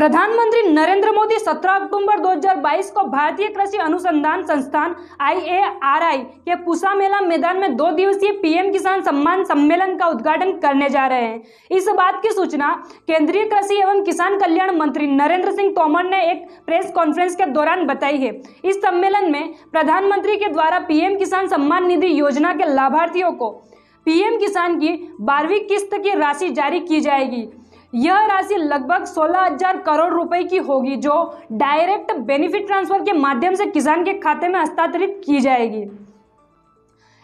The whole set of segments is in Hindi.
प्रधानमंत्री नरेंद्र मोदी 17 अक्टूबर 2022 को भारतीय कृषि अनुसंधान संस्थान आईएआरआई के पूसा मेला मैदान में दो दिवसीय पीएम किसान सम्मान सम्मेलन का उद्घाटन करने जा रहे हैं। इस बात की सूचना केंद्रीय कृषि एवं किसान कल्याण मंत्री नरेंद्र सिंह तोमर ने एक प्रेस कॉन्फ्रेंस के दौरान बताई है। इस सम्मेलन में प्रधानमंत्री के द्वारा पीएम किसान सम्मान निधि योजना के लाभार्थियों को पीएम किसान की बारहवीं किस्त की राशि जारी की जाएगी। यह राशि लगभग सोलह हज़ार करोड़ रुपए की होगी, जो डायरेक्ट बेनिफिट ट्रांसफ़र के माध्यम से किसान के खाते में हस्तांतरित की जाएगी।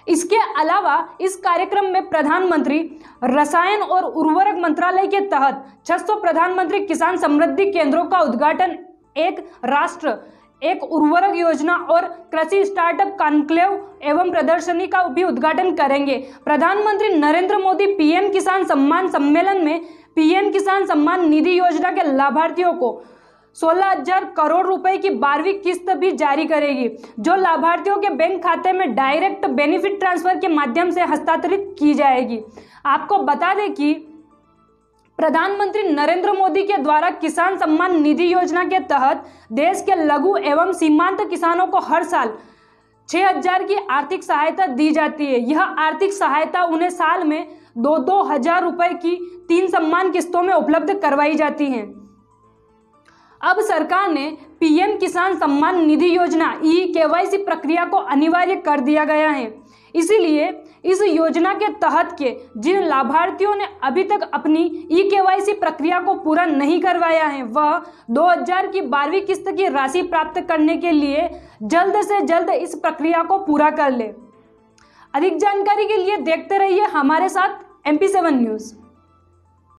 इसके अलावा इस कार्यक्रम में प्रधानमंत्री रसायन और उर्वरक मंत्रालय के तहत 600 प्रधानमंत्री किसान समृद्धि केंद्रों का उद्घाटन, एक राष्ट्र, एक उर्वरक योजना और कृषि स्टार्टअप कॉन्क्लेव एवं प्रदर्शनी का भी उद्घाटन करेंगे। प्रधानमंत्री नरेंद्र मोदी पीएम किसान सम्मान सम्मेलन में पीएम किसान सम्मान निधि योजना के लाभार्थियों को सोलह हज़ार करोड़ रुपए की बारहवीं किस्त भी जारी करेगी, जो लाभार्थियों के बैंक खाते में डायरेक्ट बेनिफिट ट्रांसफ़र के माध्यम से हस्तांतरित की जाएगी। आपको बता दें कि प्रधानमंत्री नरेंद्र मोदी के द्वारा किसान सम्मान निधि योजना के तहत देश के लघु एवं सीमांत किसानों को हर साल छह हज़ार की आर्थिक सहायता दी जाती है। यह आर्थिक सहायता उन्हें साल में दो दो हज़ार रुपए की तीन सम्मान किस्तों में उपलब्ध करवाई जाती हैं। अब सरकार ने पीएम किसान सम्मान निधि योजना, ई केवाईसी प्रक्रिया को अनिवार्य कर दिया गया है। इसीलिए इस योजना के तहत के जिन लाभार्थियों ने अभी तक अपनी ई केवाईसी प्रक्रिया को पूरा नहीं करवाया है, वह 2000 की बारहवीं किस्त की राशि प्राप्त करने के लिए जल्द से जल्द इस प्रक्रिया को पूरा कर ले। अधिक जानकारी के लिए देखते रहिए हमारे साथ MP7 News.